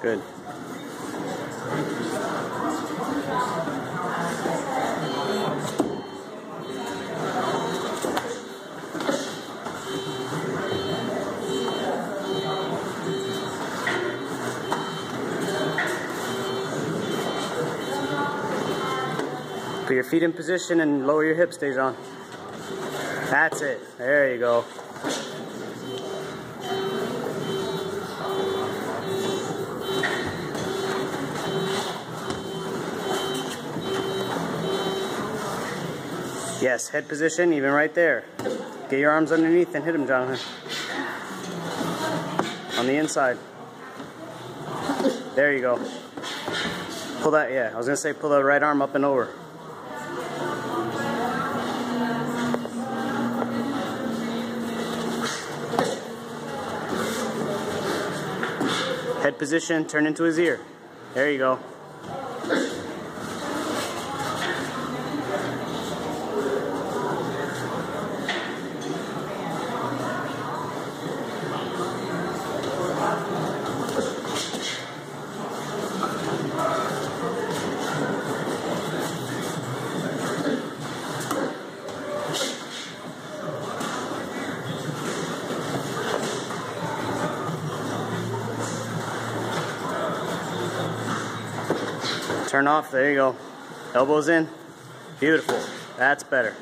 Good. Put your feet in position and lower your hips, Daijon. That's it. There you go. Yes, head position, even right there. Get your arms underneath and hit him, Jonathan. On the inside. There you go. Pull that, yeah, I was gonna say pull the right arm up and over. Head position, turn into his ear. There you go. Turn off, there you go. Elbows in. Beautiful. That's better.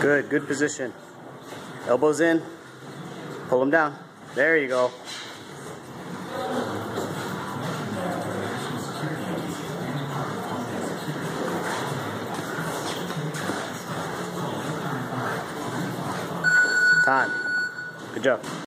Good, good position. Elbows in. Pull them down. There you go. Time. Good job.